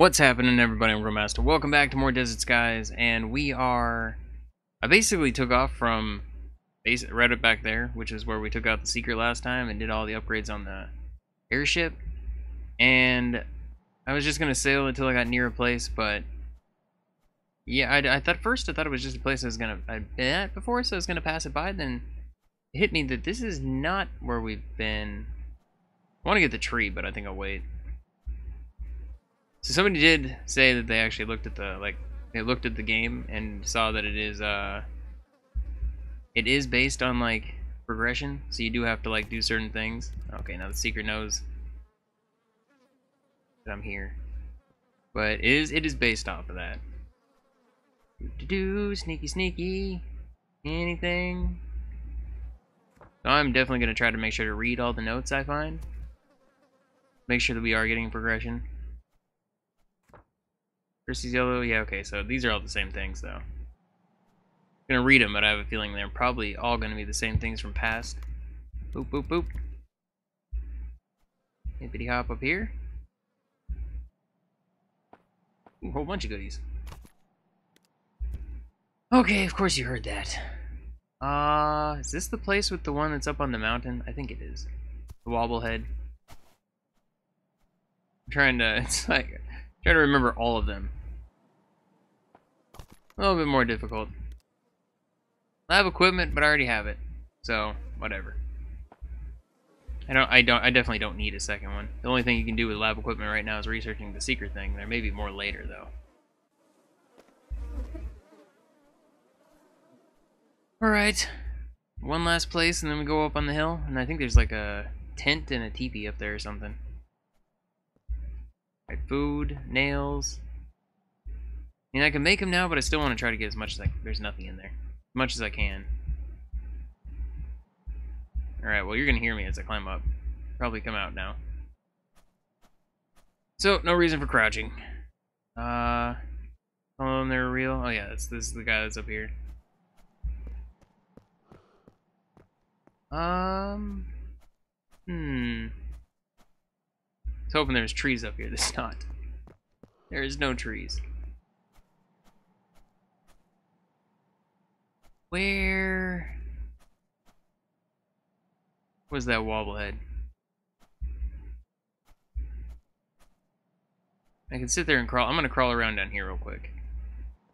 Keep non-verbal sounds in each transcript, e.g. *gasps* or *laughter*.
What's happening, everybody? I'm Grillmastah. Welcome back to more Desert Skies, and we are. I basically took off from base right up back there, which is where we took out the Seeker last time and did all the upgrades on the airship. And I was just gonna sail until I got near a place, but yeah, I, I thought first I thought it was just a place I was gonna I'd been at before, so I was gonna pass it by. Then it hit me that this is not where we've been. I want to get the tree, but I think I'll wait. So somebody did say that they actually looked at the like they looked at the game and saw that it is uh it is based on like progression, so you do have to like do certain things. Okay, now the Seeker knows that I'm here. But it is it is based off of that. Do do sneaky sneaky anything. So I'm definitely gonna try to make sure to read all the notes I find. Make sure that we are getting progression. Chrissy's yellow, yeah, okay, so these are all the same things though. I'm gonna read them, but I have a feeling they're probably all gonna be the same things from past. Boop, boop, boop. Hippity hop up here. Ooh, whole bunch of goodies. Okay, of course you heard that. Uh, is this the place with the one that's up on the mountain? I think it is. The wobblehead. I'm trying to, *laughs* it's like, trying to remember all of them. A little bit more difficult. I have equipment, but I already have it. So, whatever. I don't, I don't, I definitely don't need a second one. The only thing you can do with lab equipment right now is researching the secret thing. There may be more later, though. Alright. One last place, and then we go up on the hill. And I think there's like a tent and a teepee up there or something. Alright, food, nails. I mean, I can make them now, but I still want to try to get as much as I... There's nothing in there. As much as I can. Alright, well, you're going to hear me as I climb up. Probably come out now. So, no reason for crouching. Uh... Them, they're real. Oh, yeah, this, this is the guy that's up here. Um... Hmm... I was hoping there's trees up here. There's not. There is no trees. Where was that wobblehead? I can sit there and crawl. I'm gonna crawl around down here real quick.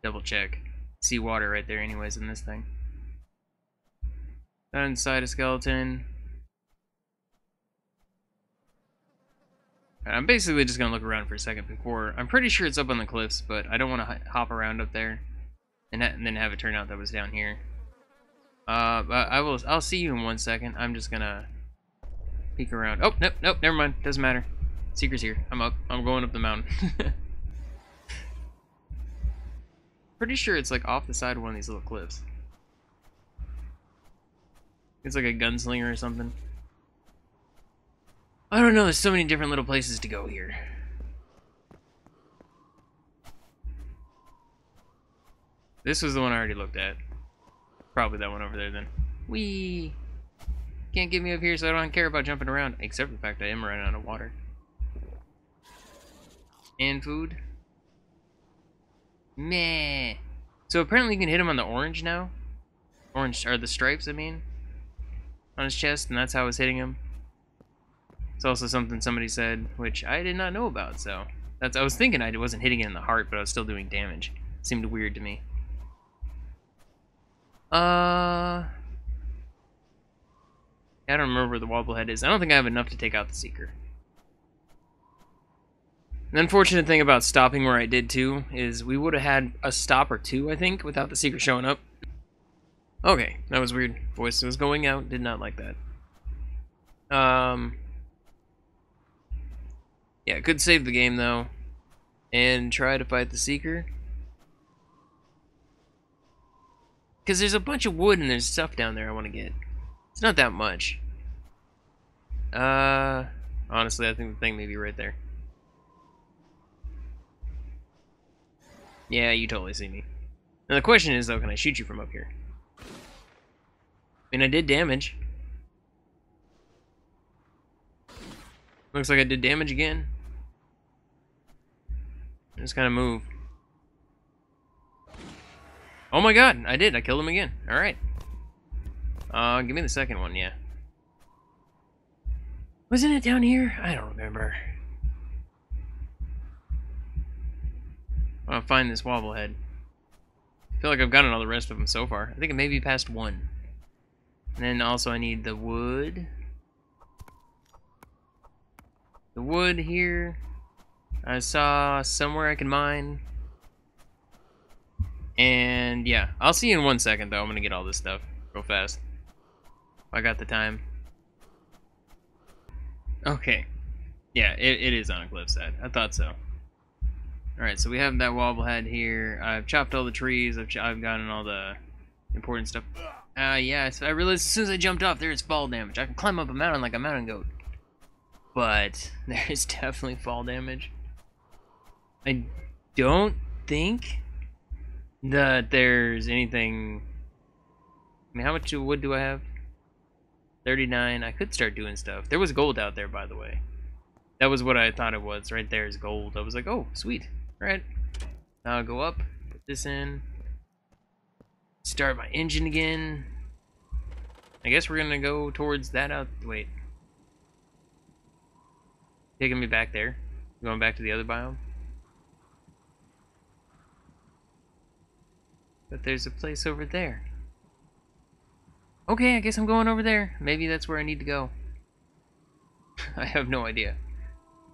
Double check. See water right there anyways in this thing. Inside a skeleton. I'm basically just gonna look around for a second before. I'm pretty sure it's up on the cliffs, but I don't want to hop around up there, and, and, then have it turn out that was down here. Uh, I will. I'll see you in one second. I'm just gonna peek around. Oh, nope, nope, never mind. Doesn't matter. Seeker's here. I'm up. I'm going up the mountain. *laughs* pretty sure it's like off the side of one of these little cliffs. It's like a gunslinger or something. I don't know, there's so many different little places to go here. This was the one I already looked at. Probably that one over there then. Wee. Can't get me up here so I don't care about jumping around. Except for the fact I am running out of water. And food. Meh. So apparently you can hit him on the orange now. Orange, or the stripes, I mean. On his chest, and that's how I was hitting him. It's also something somebody said, which I did not know about, so... That's, I was thinking I wasn't hitting it in the heart, but I was still doing damage. It seemed weird to me. Uh... I don't remember where the wobblehead is. I don't think I have enough to take out the Seeker. The unfortunate thing about stopping where I did too is we would have had a stop or two, I think, without the Seeker showing up. Okay, that was weird. Voice was going out. Did not like that. Um... Yeah, could save the game though. And try to fight the Seeker. Because there's a bunch of wood and there's stuff down there I want to get. It's not that much. Uh, honestly, I think the thing may be right there. Yeah, you totally see me. Now the question is, though, can I shoot you from up here? I mean, I did damage. Looks like I did damage again. I just kind of move. Oh my god, I did. I killed him again. Alright. Uh, give me the second one, yeah. Wasn't it down here? I don't remember. I want to find this wobblehead. I feel like I've gotten all the rest of them so far. I think it may be past one. And then also I need the wood. The wood here. I saw somewhere I can mine. And yeah, I'll see you in one second though. I'm gonna get all this stuff real fast. I got the time. Okay. Yeah, it, it is on a cliffside. I thought so. Alright, so we have that wobblehead here. I've chopped all the trees. I've, I've gotten all the important stuff. Uh, yeah, so I realized as soon as I jumped off, there is fall damage. I can climb up a mountain like a mountain goat. But *laughs* there is definitely fall damage. I don't think that there's anything... I mean, how much wood do I have? 39. I could start doing stuff. There was gold out there, by the way. That was what I thought it was. Right there is gold. I was like, oh, sweet. All right. Now I'll go up, put this in. Start my engine again. I guess we're gonna go towards that out. Wait. Taking me back there. Going back to the other biome. But there's a place over there. Okay, I guess I'm going over there. Maybe that's where I need to go. *laughs* I have no idea.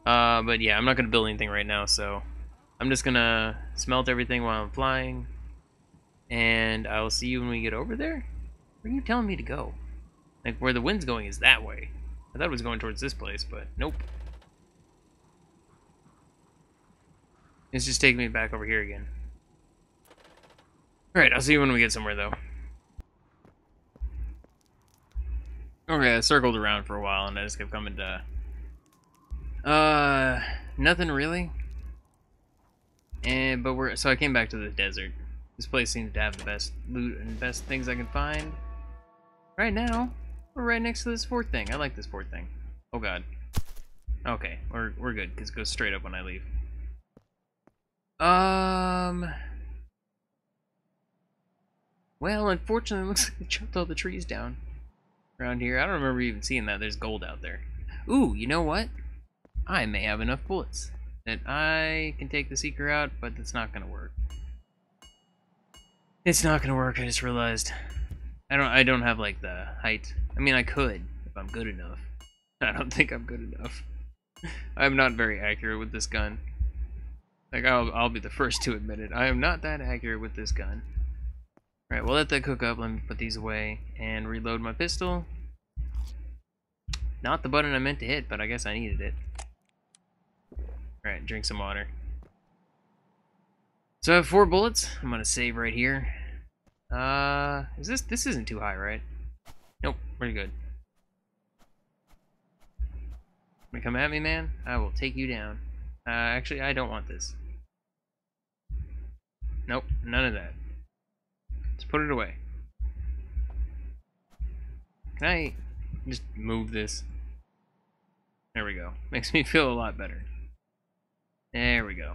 Uh, but yeah, I'm not going to build anything right now, so I'm just going to smelt everything while I'm flying. And I will see you when we get over there. Where are you telling me to go? Like, where the wind's going is that way. I thought it was going towards this place, but nope. It's just taking me back over here again. Alright, I'll see you when we get somewhere, though. Okay, I circled around for a while and I just kept coming to... Uh, nothing really. And, but we're, so I came back to the desert. This place seems to have the best loot and best things I can find. Right now, we're right next to this fort thing. I like this fort thing. Oh god. Okay, we're, we're good, because it goes straight up when I leave. Um... Well, unfortunately, it looks *laughs* like they chopped all the trees down around here. I don't remember even seeing that. There's gold out there. Ooh, you know what? I may have enough bullets that I can take the Seeker out, but it's not going to work. It's not going to work, I just realized. I don't I don't have, like, the height. I mean, I could, if I'm good enough. *laughs* I don't think I'm good enough. *laughs* I'm not very accurate with this gun. Like, I'll, I'll be the first to admit it. I am not that accurate with this gun. Alright, we'll let that cook up. Let me put these away and reload my pistol. Not the button I meant to hit, but I guess I needed it. Alright, drink some water. So I have four bullets. I'm gonna save right here. Uh, is this, this isn't too high, right? Nope, pretty good. Come at me, man? I will take you down. Uh, actually, I don't want this. Nope, none of that. Let's put it away. Can I just move this? There we go. Makes me feel a lot better. There we go.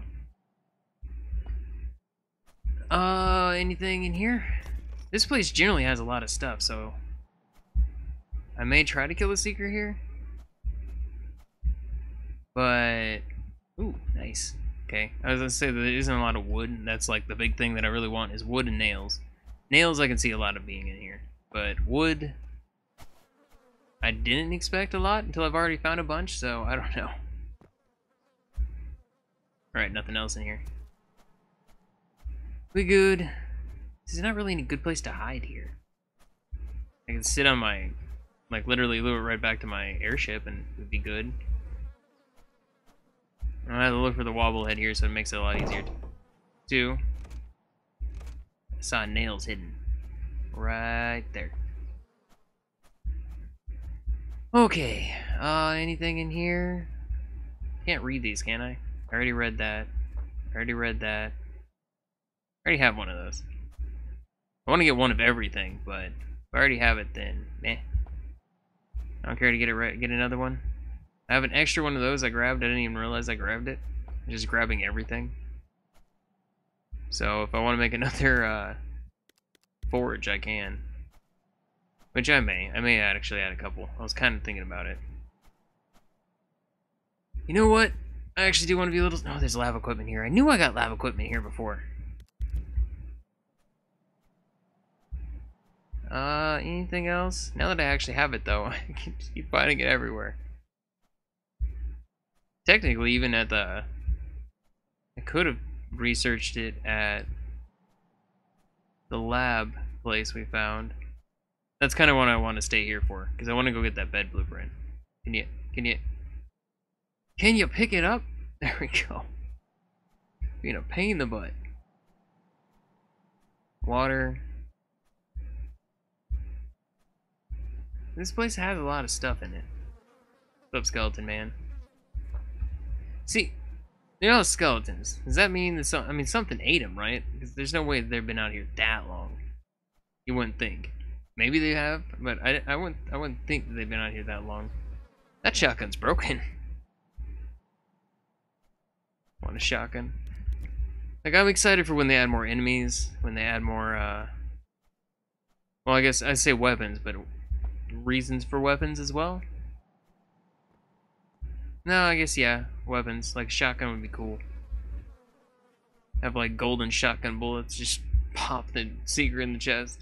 Uh, anything in here? This place generally has a lot of stuff, so... I may try to kill the Seeker here. But... Ooh, nice. Okay, I was gonna say there isn't a lot of wood. That's like the big thing that I really want is wood and nails. Nails I can see a lot of being in here, but wood I didn't expect a lot until I've already found a bunch, so I don't know. Alright, nothing else in here. We good. This is not really any good place to hide here. I can sit on my, like literally lure it right back to my airship and it would be good. I have to look for the wobblehead here so it makes it a lot easier to do. I saw nails hidden. Right there. Okay, uh, anything in here? Can't read these, can I? I already read that. I already read that. I already have one of those. I want to get one of everything, but if I already have it, then meh. I don't care to get it right. Get another one. I have an extra one of those I grabbed. I didn't even realize I grabbed it. I'm just grabbing everything. So if I want to make *laughs* another uh, forge, I can. Which I may. I may actually add a couple. I was kind of thinking about it. You know what? I actually do want to be a little... Oh, there's lab equipment here. I knew I got lab equipment here before. Uh, anything else? Now that I actually have it, though, *laughs* I can keep finding it everywhere. Technically, even at the... I could have researched it at the lab place we found. That's kind of what I want to stay here for, because I want to go get that bed blueprint. Can you, can you, can you pick it up? *laughs* There we go. Being a pain in the butt. Water. This place has a lot of stuff in it. What's up, Skeleton Man? See, they're all skeletons. Does that mean that some, I mean, something ate them, right? Because there's no way they've been out here that long. You wouldn't think. Maybe they have, but I, I wouldn't I wouldn't think that they've been out here that long. That shotgun's broken. *laughs* Want a shotgun? Like I'm excited for when they add more enemies, when they add more. uh... Well, I guess I say weapons, but reasons for weapons as well. No, I guess yeah, weapons. Like shotgun would be cool. Have like golden shotgun bullets, just pop the seeker in the chest.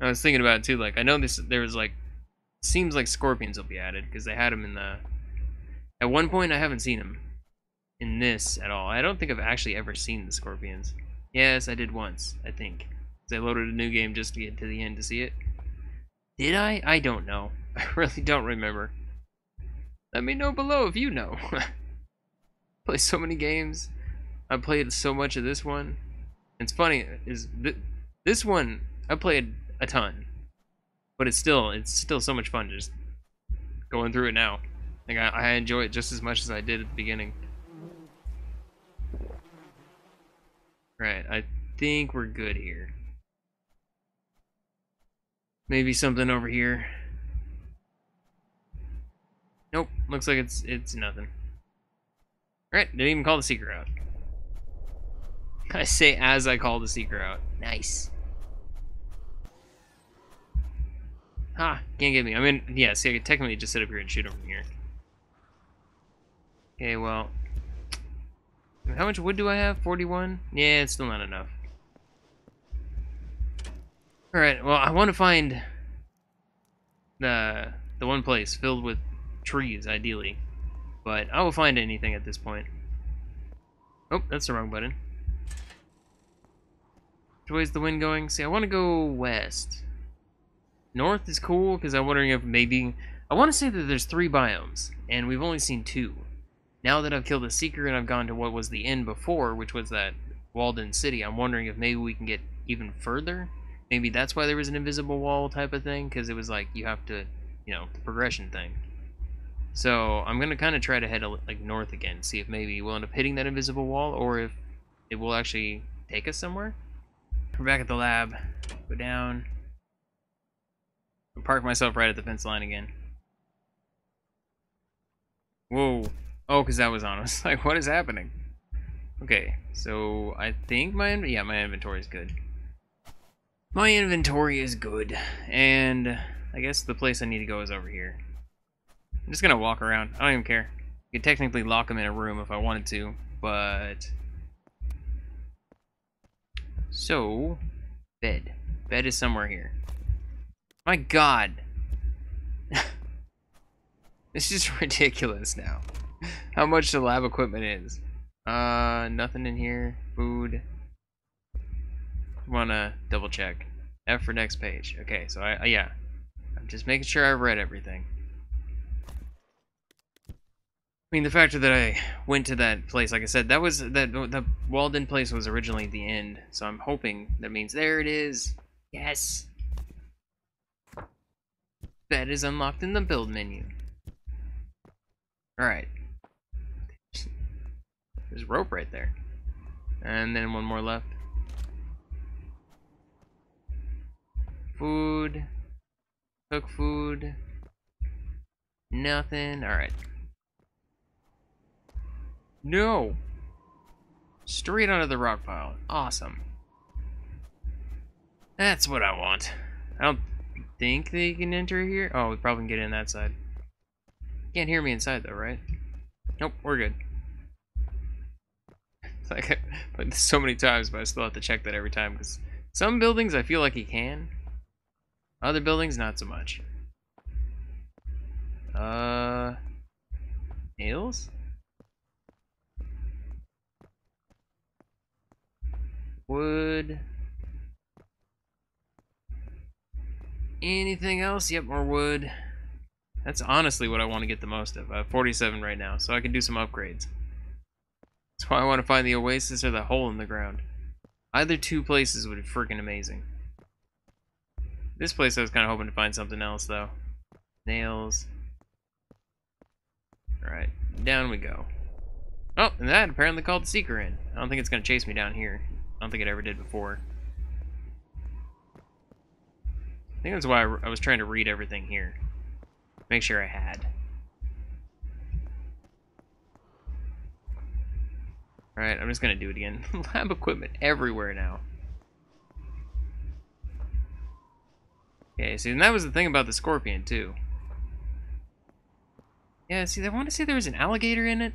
I was thinking about it too. Like I know this, there was like, seems like scorpions will be added because they had them in the. At one point, I haven't seen them in this at all. I don't think I've actually ever seen the scorpions. Yes, I did once. I think. I loaded a new game just to get to the end to see it. Did I? I don't know. *laughs* I really don't remember. Let me know below if you know. *laughs* Play so many games. I played so much of this one. It's funny is th this one I played a ton, but it's still it's still so much fun just going through it now. Like I, I enjoy it just as much as I did at the beginning. Right, I think we're good here. Maybe something over here. Nope, looks like it's it's nothing. Alright, didn't even call the seeker out. *laughs* I say as I call the seeker out. Nice. Ha, can't get me. I mean, yeah, see, I could technically just sit up here and shoot from here. Okay, well. How much wood do I have? 41? Yeah, it's still not enough. Alright, well, I want to find the the one place filled with trees, ideally. But I will find anything at this point. Oh, that's the wrong button. Which way's the wind going? See, I want to go west. North is cool, because I'm wondering if maybe... I want to say that there's three biomes, and we've only seen two. Now that I've killed the Seeker and I've gone to what was the end before, which was that Walden City, I'm wondering if maybe we can get even further. Maybe that's why there was an invisible wall type of thing, because it was like, you have to, you know, the progression thing. So I'm gonna kind of try to head like north again, see if maybe we'll end up hitting that invisible wall, or if it will actually take us somewhere. We're back at the lab. Go down. Park myself right at the fence line again. Whoa. Oh, because that was on. I was *laughs* like, what is happening? Okay, so I think my yeah my inventory is good. My inventory is good, and I guess the place I need to go is over here. I'm just gonna walk around. I don't even care. You could technically lock him in a room if I wanted to, but... So, bed. Bed is somewhere here. My god! *laughs* this is *laughs* ridiculous now. How much the lab equipment is. Uh, nothing in here. Food. Wanna double check. F for next page. Okay, so I, uh, yeah. I'm just making sure I've read everything. I mean, the fact that I went to that place, like I said, that was that the Walden place was originally the end. So I'm hoping that means there it is. Yes. Bed is unlocked in the build menu. All right. There's rope right there, and then one more left. Food. Cook food. Nothing. All right. No! Straight onto the rock pile. Awesome. That's what I want. I don't think they can enter here. Oh, we probably can get in that side. Can't hear me inside though, right? Nope, we're good. *laughs* Like I so many times, but I still have to check that every time because some buildings I feel like he can. Other buildings, not so much. Uh, nails? Wood. Anything else? Yep, more wood. That's honestly what I want to get the most of. I have 47 right now, so I can do some upgrades. That's why I want to find the oasis or the hole in the ground. Either two places would be freaking amazing. This place I was kind of hoping to find something else, though. Nails. Alright, down we go. Oh, and that apparently called the Seeker in. I don't think it's going to chase me down here. I don't think it ever did before. I think that's why I, I was trying to read everything here. Make sure I had. Alright, I'm just gonna do it again. *laughs* Lab equipment everywhere now. Okay, see, and that was the thing about the Scorpion, too. Yeah, see, I want to say there was an alligator in it.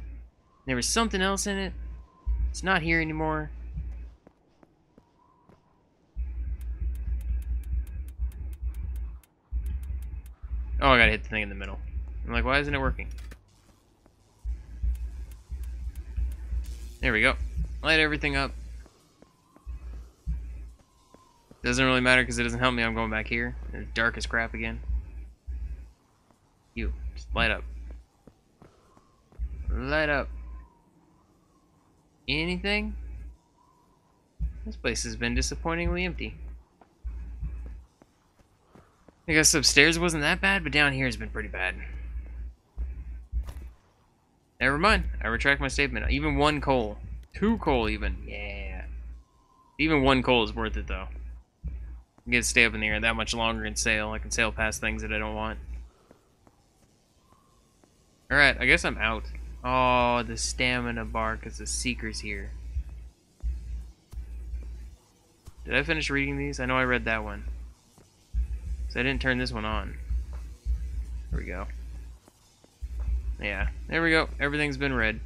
There was something else in it. It's not here anymore. Oh, I gotta hit the thing in the middle. I'm like, why isn't it working? There we go. Light everything up. Doesn't really matter because it doesn't help me. I'm going back here. It's dark as crap again. You, just light up. Light up. Anything? This place has been disappointingly empty. I guess upstairs wasn't that bad, but down here has been pretty bad. Never mind. I retract my statement. Even one coal. Two coal, even. Yeah. Even one coal is worth it, though. I get to stay up in the air that much longer and sail. I can sail past things that I don't want. Alright, I guess I'm out. Oh, the stamina bar, because the Seeker's here. Did I finish reading these? I know I read that one. So I didn't turn this one on. There we go. Yeah, there we go. Everything's been read.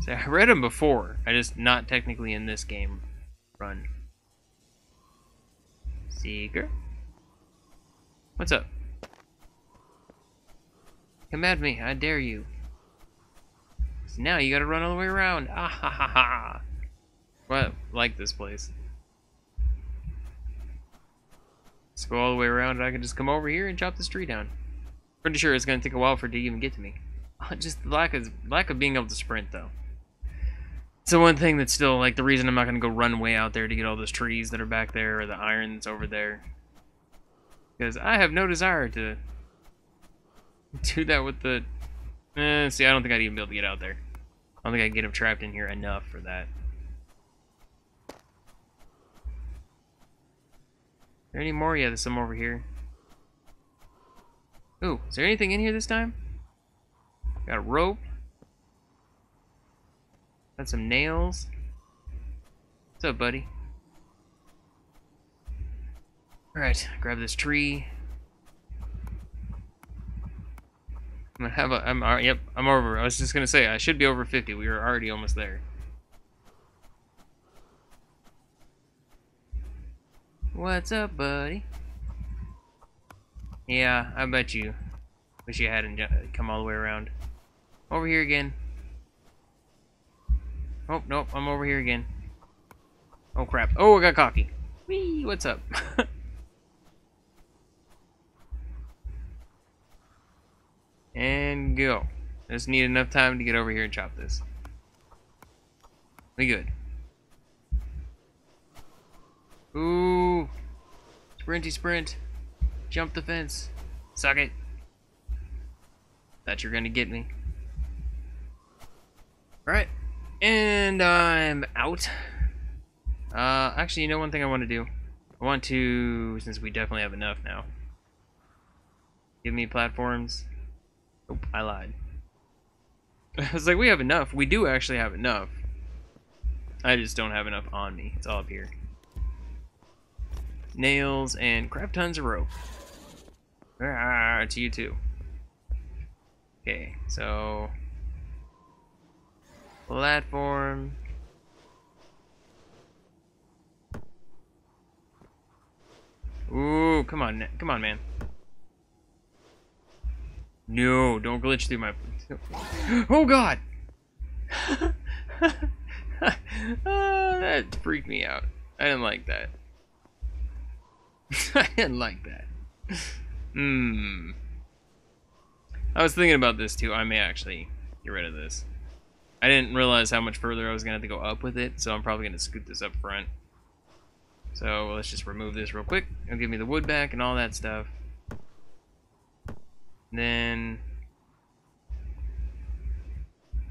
See, I read them before. I just not technically in this game run. Seeker? What's up? Come at me, I dare you. So now you gotta run all the way around. Ah ha ha ha. Well, like this place. Let's go all the way around and I can just come over here and chop this tree down. Pretty sure it's going to take a while for it to even get to me. *laughs* Just lack of, lack of being able to sprint, though. So one thing that's still, like, the reason I'm not going to go run way out there to get all those trees that are back there or the iron that's over there. Because I have no desire to *laughs* do that with the... Eh, see, I don't think I'd even be able to get out there. I don't think I can get him trapped in here enough for that. There any more? Yeah, there's some over here. Ooh, is there anything in here this time? Got a rope. Got some nails. What's up, buddy? Alright, grab this tree. I'm gonna have a. I'm. Uh, yep, I'm over. I was just gonna say I should be over 50. We were already almost there. What's up, buddy? Yeah, I bet you. Wish you hadn't come all the way around. Over here again. Oh, nope, I'm over here again. Oh, crap. Oh, I got cocky. Whee, what's up? *laughs* and go. I Just need enough time to get over here and chop this. We good. Ooh. Sprinty sprint. Jump the fence. Suck it. Thought you're gonna get me. Alright. And I'm out. Uh, actually, you know one thing I want to do? I want to, since we definitely have enough now. Give me platforms. Nope, I lied. *laughs* I was like, we have enough. We do actually have enough. I just don't have enough on me. It's all up here. Nails and crap tons of rope. Ah, to you too. Okay, so platform. Ooh, come on, come on, man. No, don't glitch through my. *gasps* Oh God! oh, *laughs* that freaked me out. I didn't like that. *laughs* I didn't like that. Hmm. I was thinking about this too. I may actually get rid of this. I didn't realize how much further I was going to have to go up with it, so I'm probably going to scoot this up front. So let's just remove this real quick. It'll give me the wood back and all that stuff. And then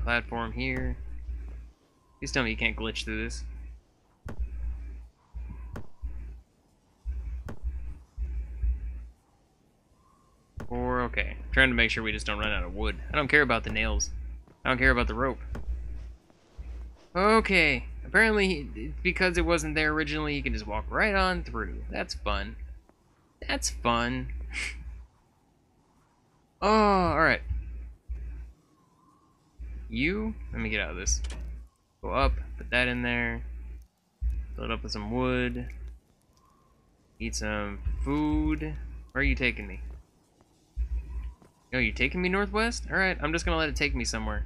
platform here. Please tell me you can't glitch through this. Or, okay. I'm trying to make sure we just don't run out of wood. I don't care about the nails. I don't care about the rope. Okay. Apparently, because it wasn't there originally, you can just walk right on through. That's fun. That's fun. *laughs* oh, alright. You, let me get out of this. Go up, put that in there. Fill it up with some wood. Eat some food. Where are you taking me? Oh, you're taking me northwest? Alright, I'm just gonna let it take me somewhere.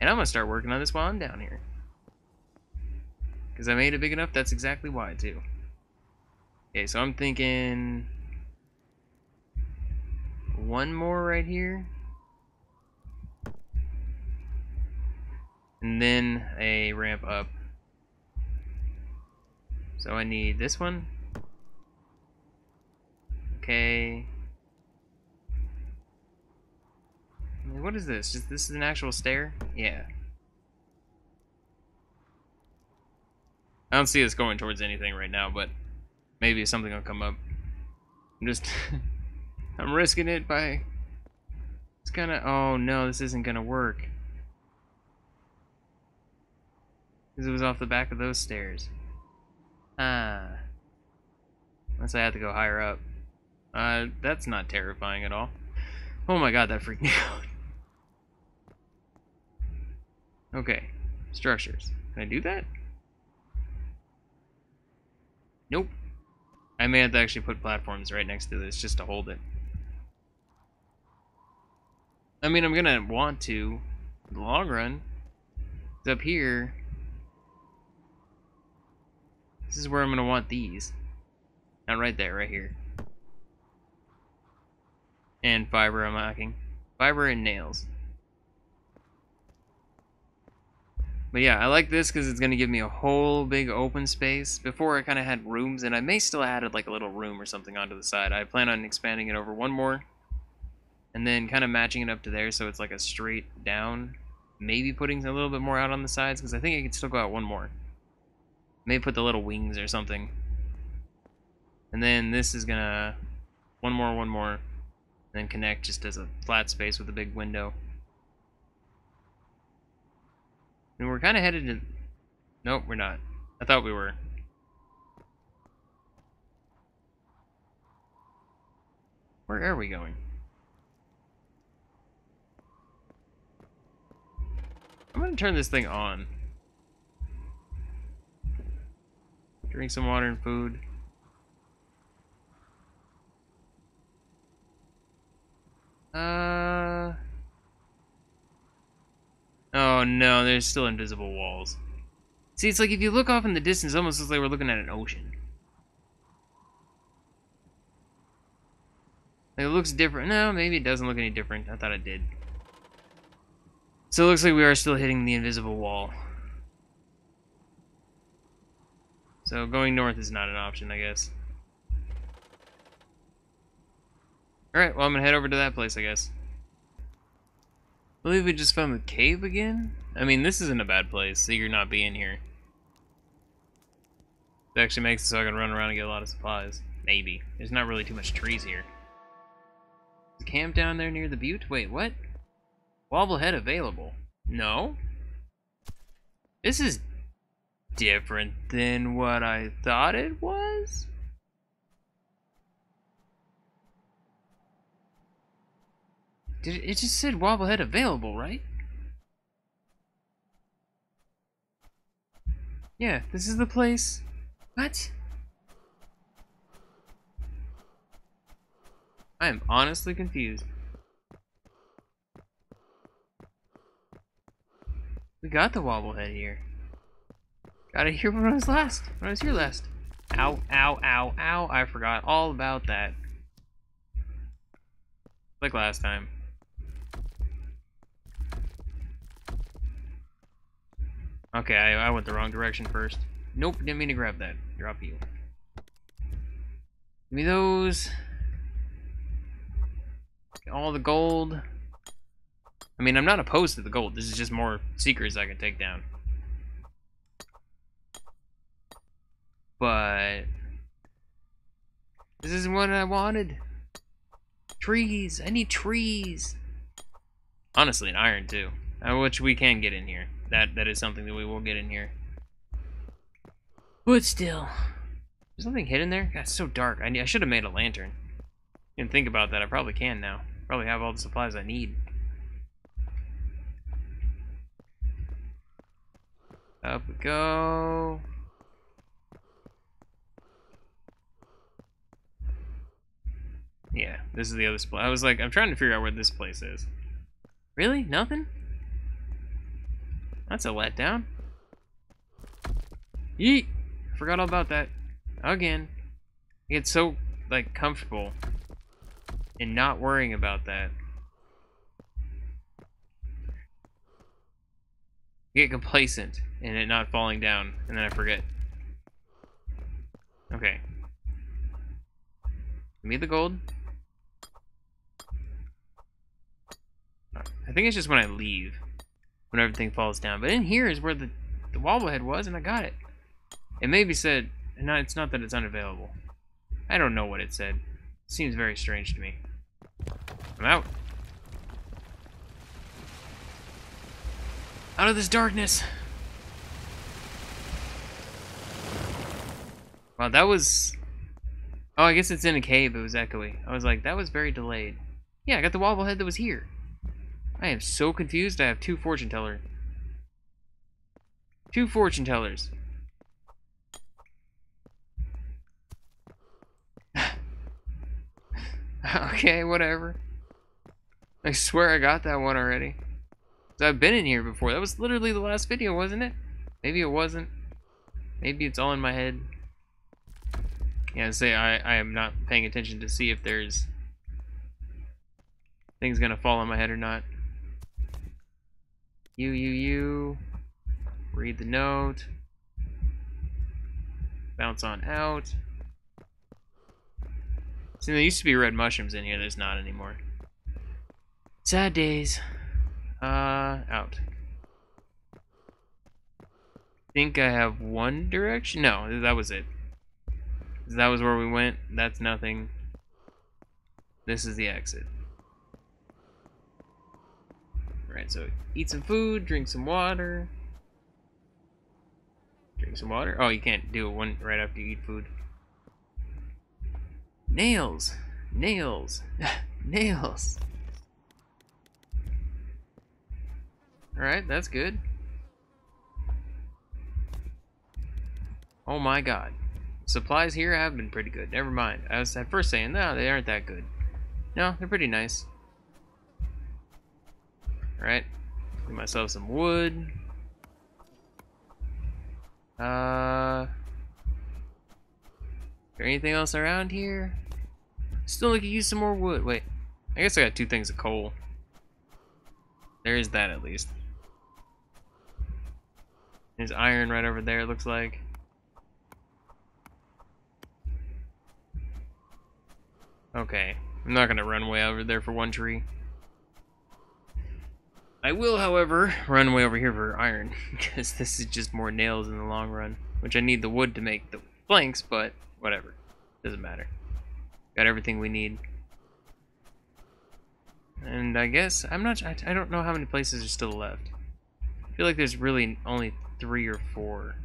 And I'm gonna start working on this while I'm down here. Because I made it big enough, that's exactly why, too. Okay, so I'm thinking... One more right here. And then a ramp up. So I need this one. Okay. What is this? Just this is an actual stair? Yeah. I don't see us going towards anything right now, but maybe something will come up. I'm just *laughs* I'm risking it by it's gonna oh no, this isn't gonna work. Because it was off the back of those stairs. Ah. Unless I have to go higher up. Uh, that's not terrifying at all. Oh my god, that freaked me *laughs* out. Okay, structures. Can I do that? Nope. I may have to actually put platforms right next to this just to hold it. I mean, I'm gonna want to in the long run. Up here. This is where I'm gonna want these. Not right there, right here. And fiber I'm lacking. Fiber and nails. But yeah, I like this because it's going to give me a whole big open space. Before I kind of had rooms, and I may still added like a little room or something onto the side. I plan on expanding it over one more. And then kind of matching it up to there so it's like a straight down. Maybe putting a little bit more out on the sides because I think I can still go out one more. Maybe put the little wings or something. And then this is going to... One more, one more. Then connect just as a flat space with a big window. And we're kind of headed to... Nope, we're not. I thought we were. Where are we going? I'm gonna turn this thing on. Drink some water and food. Uh... Oh no, there's still invisible walls. See, it's like if you look off in the distance, it almost looks like we're looking at an ocean. It looks different. No, maybe it doesn't look any different. I thought it did. So it looks like we are still hitting the invisible wall. So going north is not an option, I guess. Alright, well I'm gonna head over to that place, I guess. Believe we just found the cave again? I mean, this isn't a bad place, so you're not being here. It actually makes it so I can run around and get a lot of supplies. Maybe. There's not really too much trees here. Camp down there near the butte? Wait, what? Wobblehead available. No. This is different than what I thought it was. It, just said wobblehead available, right? Yeah, this is the place. What? I am honestly confused. We got the wobblehead here. Gotta hear when I was last. When I was here last. Ow, ow, ow, ow. I forgot all about that. Like last time. Okay, I, I went the wrong direction first. Nope, didn't mean to grab that. Drop you. Give me those. All the gold. I mean, I'm not opposed to the gold. This is just more Seekers I can take down. But... This isn't what I wanted. Trees. I need trees. Honestly, an iron, too. Which we can get in here. That That is something that we will get in here. But still. There's something hidden there? God, it's so dark. I, I should have made a lantern. Didn't think about that. I probably can now. Probably have all the supplies I need. Up we go. Yeah, this is the other spot. I was like, I'm trying to figure out where this place is. Really? Nothing? That's a letdown. Yeet! Forgot all about that. Again. I get so, like, comfortable in not worrying about that. get complacent in it not falling down, and then I forget. Okay. Give me the gold. I think it's just when I leave, when everything falls down. But in here is where the, the wobblehead was, and I got it. It maybe said, no, it's not that it's unavailable. I don't know what it said. It seems very strange to me. I'm out. Out of this darkness. Wow, that was... Oh, I guess it's in a cave. It was echoey. I was like, that was very delayed. Yeah, I got the wobblehead that was here. I am so confused. I have two fortune teller. Two fortune tellers. *laughs* okay, whatever. I swear I got that one already. I've been in here before. That was literally the last video, wasn't it? Maybe it wasn't. Maybe it's all in my head. Yeah, say I, I am not paying attention to see if there's things gonna fall on my head or not. You, you, you. Read the note. Bounce on out. See, there used to be red mushrooms in here. There's not anymore. Sad days. Uh, out. Think I have one direction? No, that was it. That was where we went. That's nothing. This is the exit. Right, so eat some food, drink some water. Drink some water. Oh, you can't do it one right after you eat food. Nails! Nails! *laughs* Nails! Alright, that's good. Oh my god. Supplies here have been pretty good. Never mind. I was at first saying, no, they aren't that good. No, they're pretty nice. Alright. Get myself some wood. Uh... There anything else around here? Still could use some more wood. Wait. I guess I got two things of coal. There is that at least. There's iron right over there, looks like. Okay, I'm not gonna run way over there for one tree. I will, however, run way over here for iron, *laughs* because this is just more nails in the long run. Which I need the wood to make the planks, but whatever. Doesn't matter. Got everything we need. And I guess, I'm not, I, I don't know how many places are still left. I feel like there's really only three or four.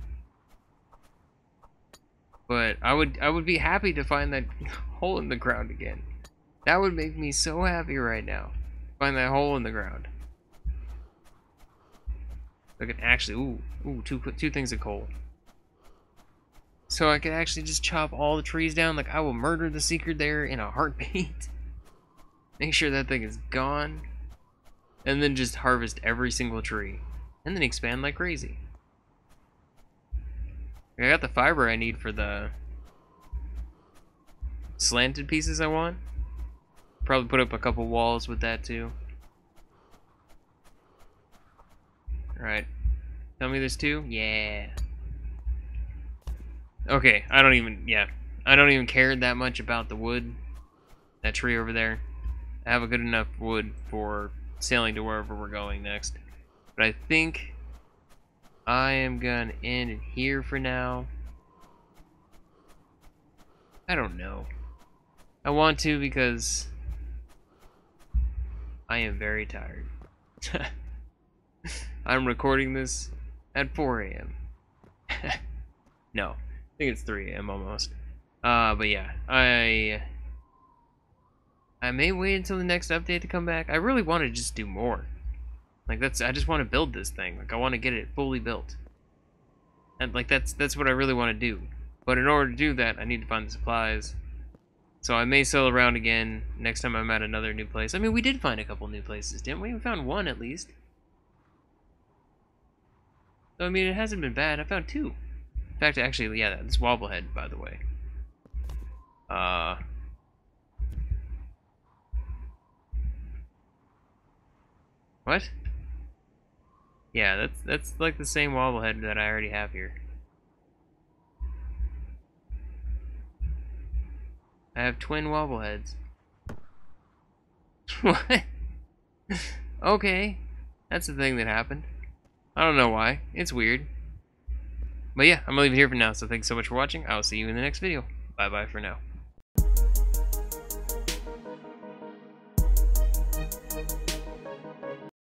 But I would I would be happy to find that *laughs* hole in the ground again. That would make me so happy right now. Find that hole in the ground. I can actually ooh ooh two two things of coal. So I could actually just chop all the trees down. Like I will murder the Seeker there in a heartbeat. *laughs* Make sure that thing is gone. And then just harvest every single tree. And then expand like crazy. I got the fiber I need for the slanted pieces I want. Probably put up a couple walls with that too. Alright. Tell me there's two? Yeah. Okay, I don't even, yeah. I don't even care that much about the wood. That tree over there. I have a good enough wood for sailing to wherever we're going next. But I think I am gonna end it here for now. I don't know. I want to because I am very tired. *laughs* I'm recording this at 4 a.m. *laughs* no, I think it's 3 a.m. almost. Uh, but yeah, I I may wait until the next update to come back. I really want to just do more. Like that's I just want to build this thing. Like I want to get it fully built. And like that's that's what I really want to do. But in order to do that, I need to find the supplies. So I may sail around again next time I'm at another new place. I mean, we did find a couple new places, didn't we? We found one at least. I mean, it hasn't been bad. I found two. In fact, actually, yeah, this wobblehead, by the way. Uh... What? Yeah, that's that's like the same wobblehead that I already have here. I have twin wobbleheads. *laughs* what? *laughs* okay. That's the thing that happened. I don't know why. It's weird. But yeah, I'm gonna leave it here for now, so thanks so much for watching. I will see you in the next video. Bye bye for now.